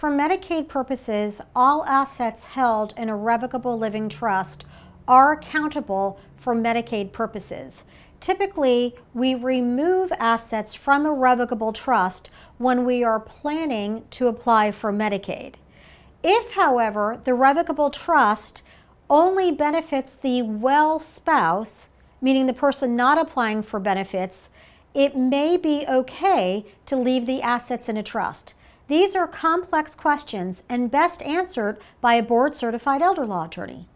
For Medicaid purposes, all assets held in a revocable living trust are accountable for Medicaid purposes. Typically, we remove assets from a revocable trust when we are planning to apply for Medicaid. If, however, the revocable trust only benefits the well spouse, meaning the person not applying for benefits, it may be okay to leave the assets in a trust. These are complex questions and best answered by a board certified elder law attorney.